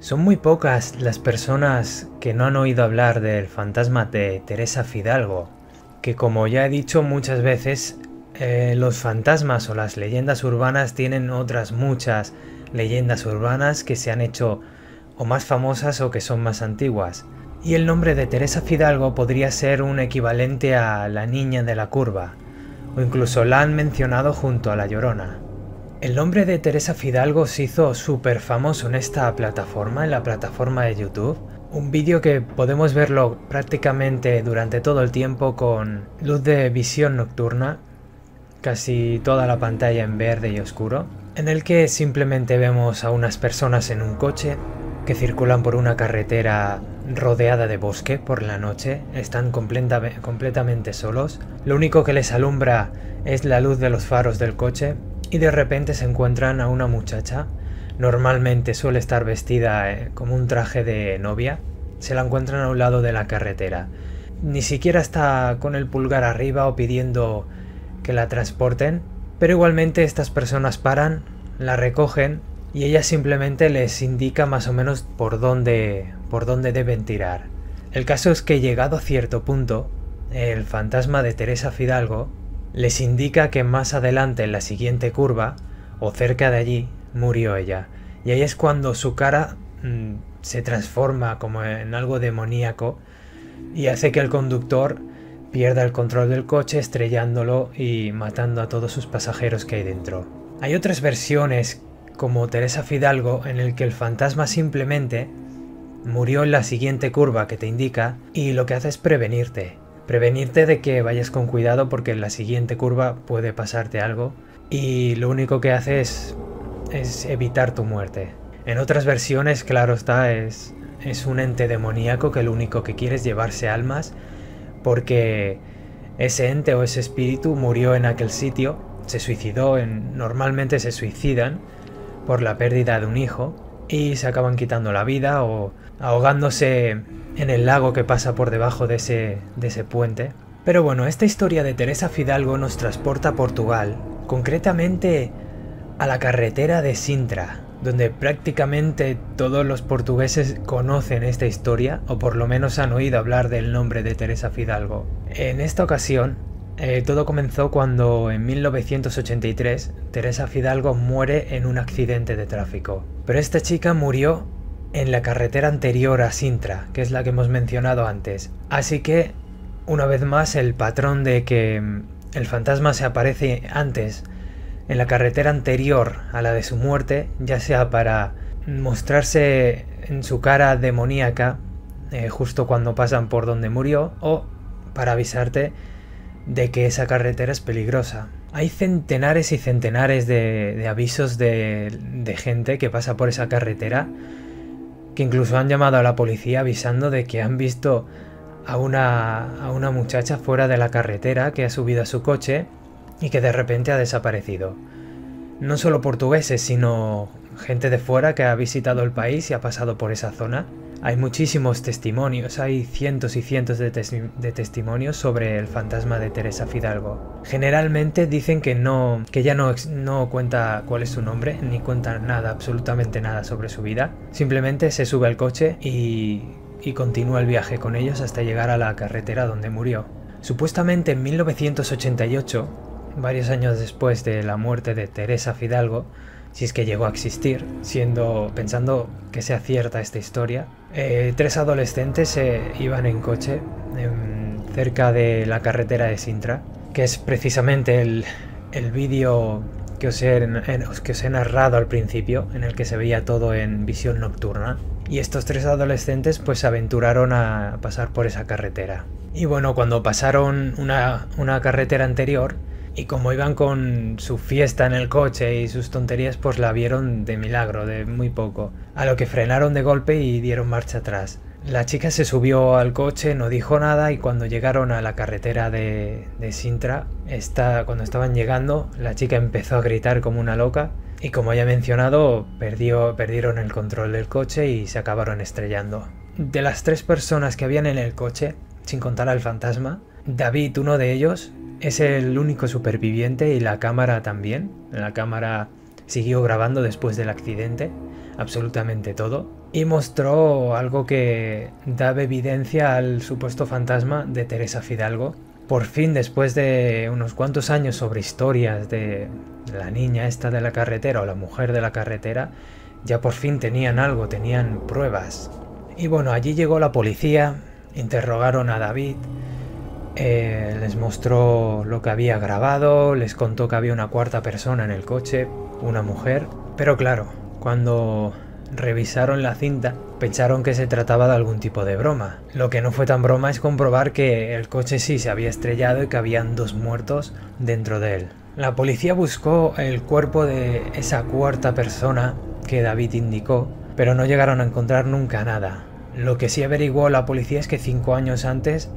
Son muy pocas las personas que no han oído hablar del fantasma de Teresa Fidalgo, que como ya he dicho muchas veces, eh, los fantasmas o las leyendas urbanas tienen otras muchas leyendas urbanas que se han hecho o más famosas o que son más antiguas. Y el nombre de Teresa Fidalgo podría ser un equivalente a la niña de la curva, o incluso la han mencionado junto a la llorona. El nombre de Teresa Fidalgo se hizo súper famoso en esta plataforma, en la plataforma de YouTube. Un vídeo que podemos verlo prácticamente durante todo el tiempo con luz de visión nocturna, casi toda la pantalla en verde y oscuro, en el que simplemente vemos a unas personas en un coche que circulan por una carretera rodeada de bosque por la noche, están completamente solos, lo único que les alumbra es la luz de los faros del coche y de repente se encuentran a una muchacha, normalmente suele estar vestida eh, como un traje de novia, se la encuentran a un lado de la carretera. Ni siquiera está con el pulgar arriba o pidiendo que la transporten, pero igualmente estas personas paran, la recogen y ella simplemente les indica más o menos por dónde, por dónde deben tirar. El caso es que llegado a cierto punto, el fantasma de Teresa Fidalgo les indica que más adelante en la siguiente curva, o cerca de allí, murió ella. Y ahí es cuando su cara mm, se transforma como en algo demoníaco y hace que el conductor pierda el control del coche estrellándolo y matando a todos sus pasajeros que hay dentro. Hay otras versiones como Teresa Fidalgo en el que el fantasma simplemente murió en la siguiente curva que te indica y lo que hace es prevenirte. Prevenirte de que vayas con cuidado porque en la siguiente curva puede pasarte algo y lo único que hace es, evitar tu muerte. En otras versiones, claro está, es, es un ente demoníaco que lo único que quiere es llevarse almas porque ese ente o ese espíritu murió en aquel sitio, se suicidó, en, normalmente se suicidan por la pérdida de un hijo y se acaban quitando la vida o ahogándose en el lago que pasa por debajo de ese, de ese puente. Pero bueno, esta historia de Teresa Fidalgo nos transporta a Portugal, concretamente a la carretera de Sintra, donde prácticamente todos los portugueses conocen esta historia, o por lo menos han oído hablar del nombre de Teresa Fidalgo. En esta ocasión, eh, todo comenzó cuando en 1983 Teresa Fidalgo muere en un accidente de tráfico. Pero esta chica murió en la carretera anterior a Sintra, que es la que hemos mencionado antes. Así que, una vez más, el patrón de que mm, el fantasma se aparece antes en la carretera anterior a la de su muerte, ya sea para mostrarse en su cara demoníaca eh, justo cuando pasan por donde murió, o para avisarte de que esa carretera es peligrosa. Hay centenares y centenares de, avisos de, de gente que pasa por esa carretera que incluso han llamado a la policía avisando de que han visto a una, a una muchacha fuera de la carretera que ha subido a su coche y que de repente ha desaparecido. No solo portugueses, sino gente de fuera que ha visitado el país y ha pasado por esa zona hay muchísimos testimonios, hay cientos y cientos de, testimonios sobre el fantasma de Teresa Fidalgo. Generalmente dicen que no, que ella no, no cuenta cuál es su nombre, ni cuenta nada, absolutamente nada sobre su vida. Simplemente se sube al coche y, y continúa el viaje con ellos hasta llegar a la carretera donde murió. Supuestamente en 1988, varios años después de la muerte de Teresa Fidalgo, si es que llegó a existir, siendo pensando que sea cierta esta historia. Eh, tres adolescentes se iban en coche cerca de la carretera de Sintra, que es precisamente el, el vídeo que os, he, que os he narrado al principio, en el que se veía todo en visión nocturna. Y estos tres adolescentes pues se aventuraron a pasar por esa carretera. Y bueno, cuando pasaron una, una carretera anterior, y como iban con su fiesta en el coche y sus tonterías, pues la vieron de milagro, de muy poco. A lo que frenaron de golpe y dieron marcha atrás. La chica se subió al coche, no dijo nada y cuando llegaron a la carretera de, Sintra, cuando estaban llegando, la chica empezó a gritar como una loca y como ya he mencionado, perdió, perdieron el control del coche y se acabaron estrellando. De las tres personas que habían en el coche, sin contar al fantasma, David, uno de ellos, es el único superviviente y la cámara también. La cámara siguió grabando después del accidente, absolutamente todo. y mostró algo que daba evidencia al supuesto fantasma de Teresa Fidalgo. Por fin, después de unos cuantos años sobre historias de la niña esta de la carretera o la mujer de la carretera, ya por fin tenían algo, tenían pruebas. Y bueno, allí llegó la policía, interrogaron a David, eh, les mostró lo que había grabado, les contó que había una cuarta persona en el coche, una mujer, pero claro, cuando revisaron la cinta, pensaron que se trataba de algún tipo de broma. Lo que no fue tan broma es comprobar que el coche sí se había estrellado y que habían dos muertos dentro de él. La policía buscó el cuerpo de esa cuarta persona que David indicó, pero no llegaron a encontrar nunca nada. Lo que sí averiguó la policía es que cinco años antes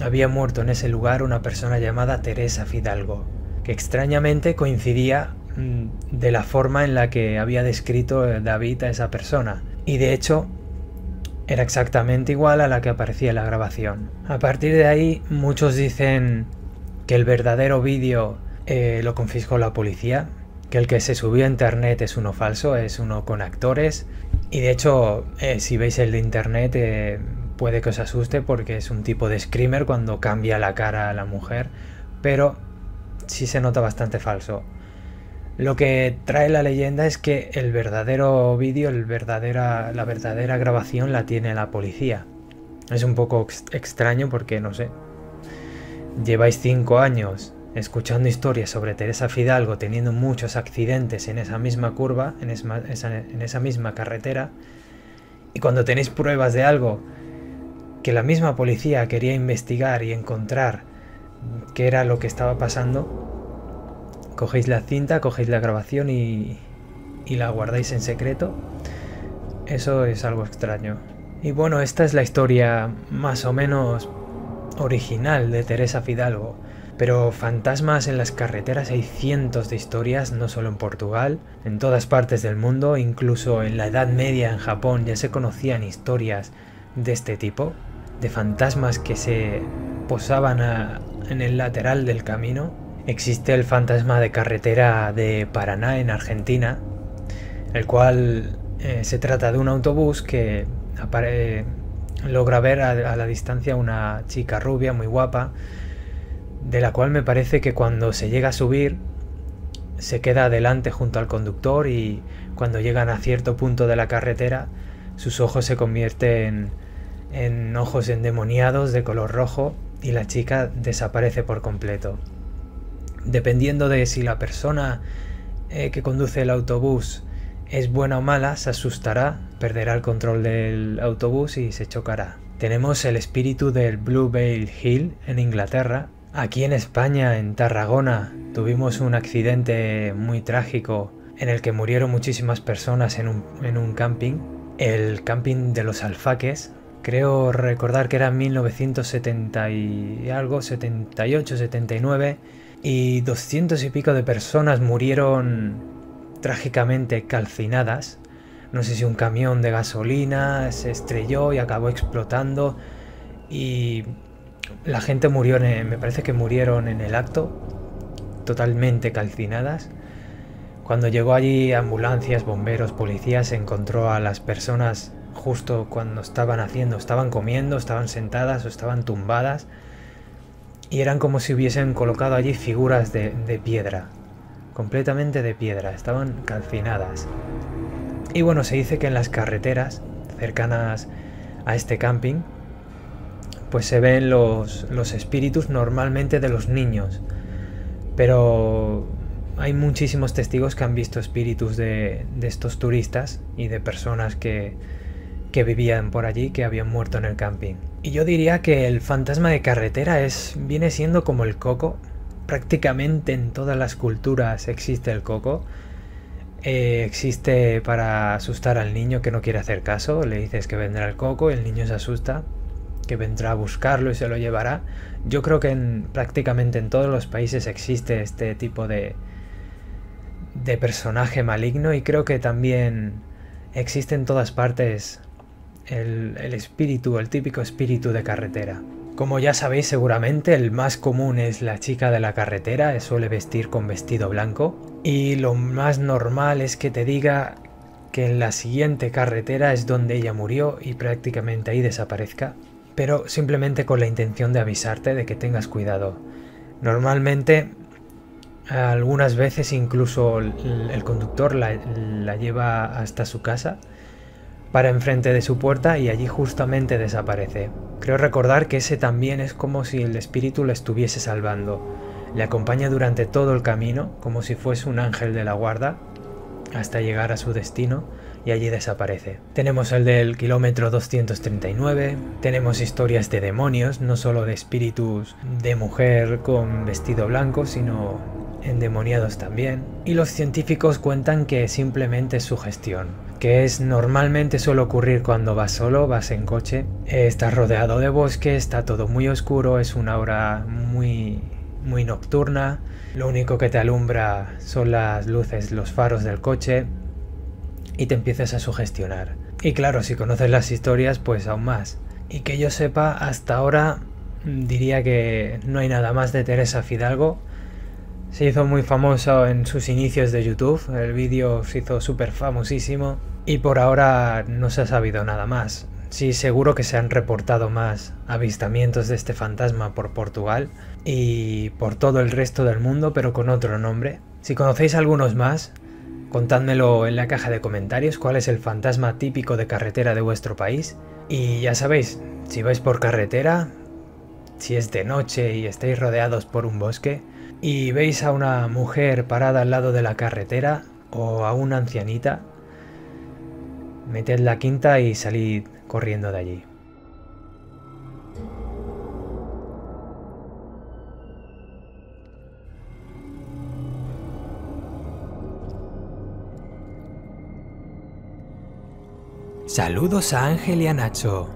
había muerto en ese lugar una persona llamada Teresa Fidalgo, que extrañamente coincidía mm, de la forma en la que había descrito David a esa persona. Y de hecho, era exactamente igual a la que aparecía en la grabación. A partir de ahí, muchos dicen que el verdadero vídeo eh, lo confiscó la policía, que el que se subió a internet es uno falso, es uno con actores. Y de hecho, eh, si veis el de internet, eh, puede que os asuste porque es un tipo de screamer cuando cambia la cara a la mujer, pero sí se nota bastante falso. Lo que trae la leyenda es que el verdadero vídeo, la verdadera grabación la tiene la policía. Es un poco extraño porque, no sé, lleváis cinco años escuchando historias sobre Teresa Fidalgo teniendo muchos accidentes en esa misma curva, en esa misma carretera, y cuando tenéis pruebas de algo que la misma policía quería investigar y encontrar qué era lo que estaba pasando, cogéis la cinta, cogéis la grabación y, y la guardáis en secreto, eso es algo extraño. Y bueno, esta es la historia más o menos original de Teresa Fidalgo. Pero fantasmas en las carreteras hay cientos de historias, no solo en Portugal, en todas partes del mundo, incluso en la Edad Media en Japón ya se conocían historias de este tipo de fantasmas que se posaban en el lateral del camino. Existe el fantasma de carretera de Paraná en Argentina, el cual eh, se trata de un autobús que logra ver a, la distancia una chica rubia muy guapa, de la cual me parece que cuando se llega a subir se queda adelante junto al conductor y cuando llegan a cierto punto de la carretera sus ojos se convierten en ojos endemoniados de color rojo y la chica desaparece por completo. Dependiendo de si la persona eh, que conduce el autobús es buena o mala, se asustará, perderá el control del autobús y se chocará. Tenemos el espíritu del Blue Hill en Inglaterra. Aquí en España, en Tarragona, tuvimos un accidente muy trágico en el que murieron muchísimas personas en un, en un camping, el camping de los alfaques, Creo recordar que era 1970 y algo, 78, 79, y 200 y pico de personas murieron trágicamente calcinadas. No sé si un camión de gasolina se estrelló y acabó explotando y la gente murió, en, me parece que murieron en el acto, totalmente calcinadas. Cuando llegó allí ambulancias, bomberos, policías, se encontró a las personas justo cuando estaban haciendo, estaban comiendo, estaban sentadas o estaban tumbadas y eran como si hubiesen colocado allí figuras de, piedra, completamente de piedra, estaban calcinadas. Y bueno, se dice que en las carreteras cercanas a este camping, pues se ven los, los espíritus normalmente de los niños, pero hay muchísimos testigos que han visto espíritus de, de estos turistas y de personas que, que vivían por allí que habían muerto en el camping. Y yo diría que el fantasma de carretera es viene siendo como el coco. Prácticamente en todas las culturas existe el coco. Eh, existe para asustar al niño que no quiere hacer caso. Le dices que vendrá el coco, y el niño se asusta, que vendrá a buscarlo y se lo llevará. Yo creo que en, prácticamente en todos los países existe este tipo de, de personaje maligno y creo que también existe en todas partes el, espíritu, el típico espíritu de carretera. Como ya sabéis seguramente, el más común es la chica de la carretera, suele vestir con vestido blanco. Y lo más normal es que te diga que en la siguiente carretera es donde ella murió y prácticamente ahí desaparezca, pero simplemente con la intención de avisarte de que tengas cuidado. Normalmente, algunas veces incluso el, conductor la, lleva hasta su casa para enfrente de su puerta y allí justamente desaparece. Creo recordar que ese también es como si el espíritu le estuviese salvando. Le acompaña durante todo el camino, como si fuese un ángel de la guarda, hasta llegar a su destino y allí desaparece. Tenemos el del kilómetro 239, tenemos historias de demonios, no solo de espíritus de mujer con vestido blanco, sino endemoniados también. Y los científicos cuentan que simplemente es su gestión que es normalmente suele ocurrir cuando vas solo, vas en coche, estás rodeado de bosque, está todo muy oscuro, es una hora muy muy nocturna, lo único que te alumbra son las luces, los faros del coche y te empiezas a sugestionar. Y claro, si conoces las historias, pues aún más. Y que yo sepa, hasta ahora diría que no hay nada más de Teresa Fidalgo. Se hizo muy famoso en sus inicios de YouTube, el vídeo se hizo súper famosísimo y por ahora no se ha sabido nada más. Sí, seguro que se han reportado más avistamientos de este fantasma por Portugal y por todo el resto del mundo, pero con otro nombre. Si conocéis algunos más, contádmelo en la caja de comentarios cuál es el fantasma típico de carretera de vuestro país. Y ya sabéis, si vais por carretera, si es de noche y estáis rodeados por un bosque, y veis a una mujer parada al lado de la carretera o a una ancianita, meted la quinta y salid corriendo de allí. Saludos a Ángel y a Nacho,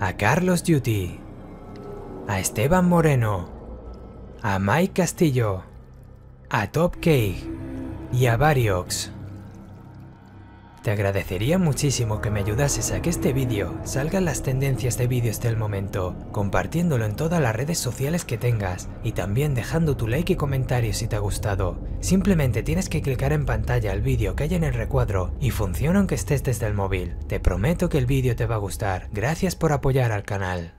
a Carlos Duty, a Esteban Moreno, a Mike Castillo, a Top Cake y a Variox. Te agradecería muchísimo que me ayudases a que este vídeo salga en las tendencias de vídeos del momento, compartiéndolo en todas las redes sociales que tengas y también dejando tu like y comentario si te ha gustado. Simplemente tienes que clicar en pantalla el vídeo que hay en el recuadro y funciona aunque estés desde el móvil. Te prometo que el vídeo te va a gustar. Gracias por apoyar al canal.